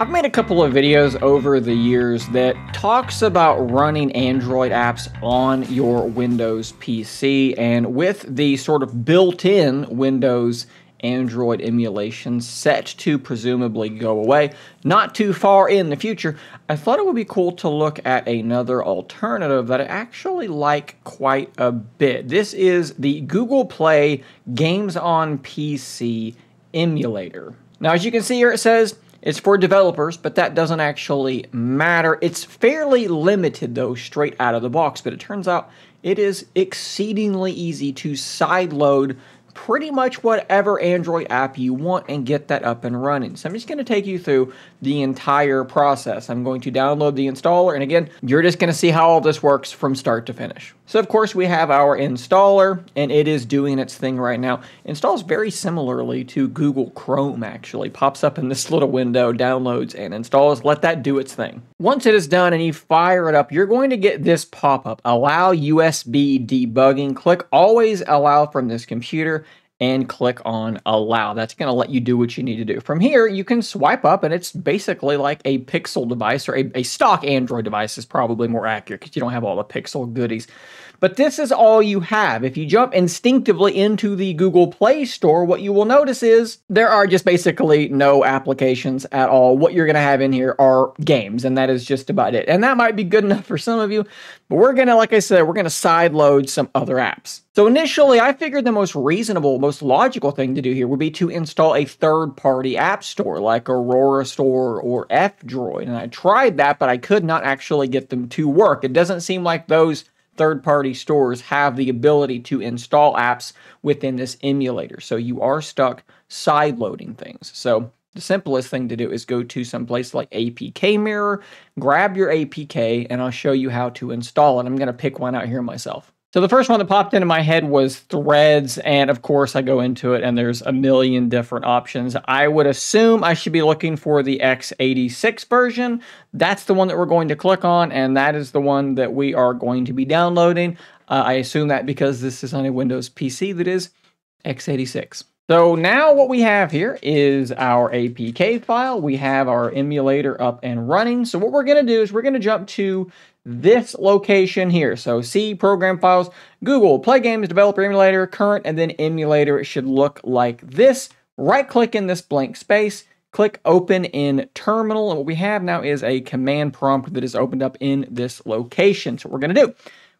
I've made a couple of videos over the years that talks about running Android apps on your Windows PC and with the sort of built-in Windows Android emulation set to presumably go away not too far in the future, I thought it would be cool to look at another alternative that I actually like quite a bit. This is the Google Play Games on PC emulator. Now, as you can see here, it says it's for developers, but that doesn't actually matter. It's fairly limited, though, straight out of the box, but it turns out it is exceedingly easy to sideload pretty much whatever Android app you want and get that up and running. So I'm just going to take you through the entire process. I'm going to download the installer, and again, you're just going to see how all this works from start to finish. So of course we have our installer, and it is doing its thing right now. Installs very similarly to Google Chrome actually. Pops up in this little window, downloads and installs. Let that do its thing. Once it is done and you fire it up, you're going to get this pop-up. Allow USB debugging. Click always allow from this computer and click on allow. That's going to let you do what you need to do. From here, you can swipe up and it's basically like a Pixel device or a, a stock Android device is probably more accurate because you don't have all the Pixel goodies. But this is all you have. If you jump instinctively into the Google Play Store, what you will notice is there are just basically no applications at all. What you're going to have in here are games, and that is just about it. And that might be good enough for some of you, but we're going to, like I said, we're going to side load some other apps. So initially, I figured the most reasonable, most logical thing to do here would be to install a third-party app store like Aurora Store or F-Droid. And I tried that, but I could not actually get them to work. It doesn't seem like those third party stores have the ability to install apps within this emulator. So you are stuck side loading things. So the simplest thing to do is go to some place like APK Mirror, grab your APK, and I'll show you how to install it. I'm going to pick one out here myself. So the first one that popped into my head was threads, and of course I go into it and there's a million different options. I would assume I should be looking for the x86 version. That's the one that we're going to click on, and that is the one that we are going to be downloading. Uh, I assume that because this is on a Windows PC that is x86. So now what we have here is our APK file. We have our emulator up and running. So what we're going to do is we're going to jump to this location here. So C program files, Google, Play Games, Developer Emulator, Current, and then Emulator. It should look like this. Right click in this blank space, click Open in Terminal, and what we have now is a command prompt that is opened up in this location. So what we're going to do,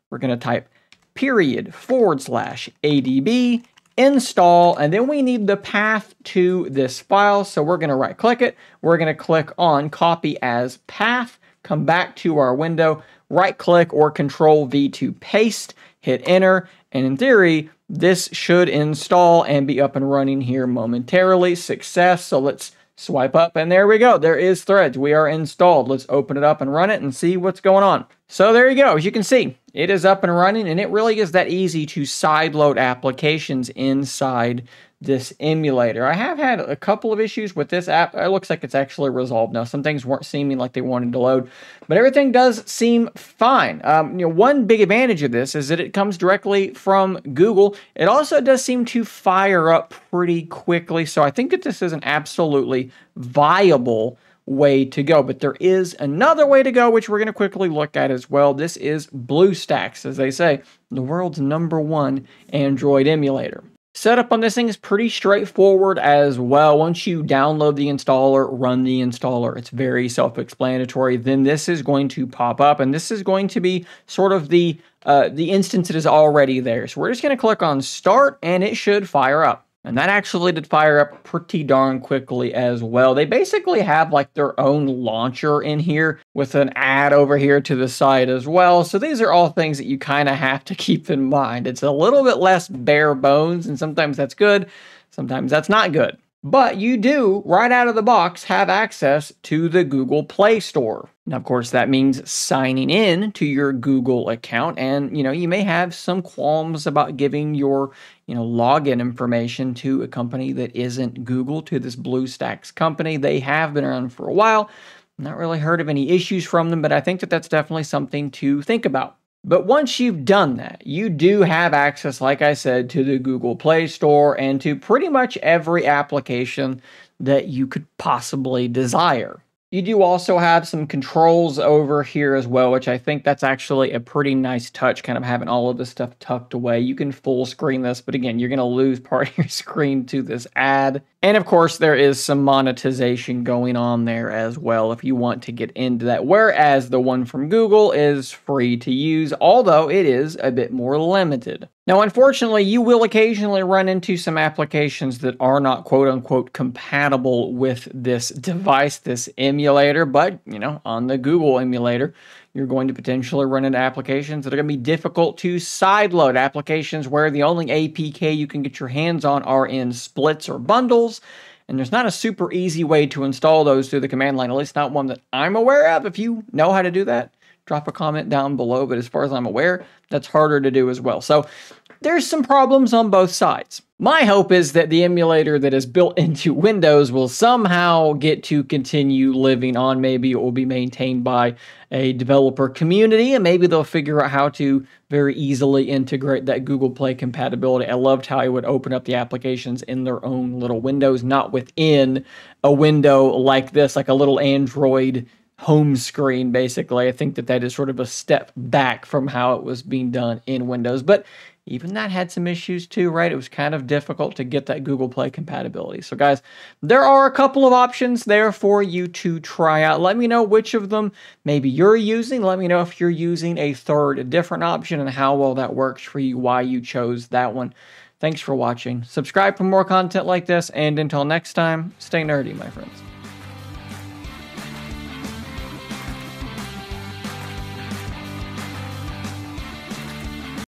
we're going to type period forward slash ADB install, and then we need the path to this file. So we're going to right click it. We're going to click on copy as path, come back to our window, right click or control V to paste, hit enter, and in theory, this should install and be up and running here momentarily. Success. So let's swipe up and there we go. There is Threads. We are installed. Let's open it up and run it and see what's going on. So there you go. As you can see, it is up and running and it really is that easy to sideload applications inside this emulator. I have had a couple of issues with this app. It looks like it's actually resolved now. Some things weren't seeming like they wanted to load, but everything does seem fine. Um, you know, one big advantage of this is that it comes directly from Google. It also does seem to fire up pretty quickly, so I think that this is an absolutely viable way to go. But there is another way to go, which we're going to quickly look at as well. This is BlueStacks, as they say, the world's number one Android emulator. Setup on this thing is pretty straightforward as well. Once you download the installer, run the installer, it's very self-explanatory. Then this is going to pop up, and this is going to be sort of the uh, the instance that is already there. So we're just going to click on Start, and it should fire up. And that actually did fire up pretty darn quickly as well. They basically have like their own launcher in here with an ad over here to the side as well. So these are all things that you kind of have to keep in mind. It's a little bit less bare bones, and sometimes that's good, sometimes that's not good. But you do, right out of the box, have access to the Google Play Store. Now, of course, that means signing in to your Google account, and you know you may have some qualms about giving your you know login information to a company that isn't Google, to this BlueStacks company. They have been around for a while. Not really heard of any issues from them, but I think that that's definitely something to think about. But once you've done that, you do have access, like I said, to the Google Play Store and to pretty much every application that you could possibly desire. You do also have some controls over here as well, which I think that's actually a pretty nice touch, kind of having all of this stuff tucked away. You can full screen this, but again, you're going to lose part of your screen to this ad. And of course, there is some monetization going on there as well if you want to get into that. Whereas the one from Google is free to use, although it is a bit more limited. Now, unfortunately, you will occasionally run into some applications that are not quote unquote compatible with this device, this emulator, but you know, on the Google emulator, you're going to potentially run into applications that are going to be difficult to sideload, applications where the only APK you can get your hands on are in splits or bundles. And there's not a super easy way to install those through the command line, at least not one that I'm aware of. If you know how to do that, drop a comment down below. But as far as I'm aware, that's harder to do as well. So there's some problems on both sides. My hope is that the emulator that is built into Windows will somehow get to continue living on. Maybe it will be maintained by a developer community, and maybe they'll figure out how to very easily integrate that Google Play compatibility. I loved how it would open up the applications in their own little windows, not within a window like this, like a little Android home screen, basically. I think that that is sort of a step back from how it was being done in Windows. But even that had some issues too, right? It was kind of difficult to get that Google Play compatibility. So, guys, there are a couple of options there for you to try out. Let me know which of them maybe you're using. Let me know if you're using a third, a different option, and how well that works for you, why you chose that one. Thanks for watching. Subscribe for more content like this, and until next time, stay nerdy, my friends.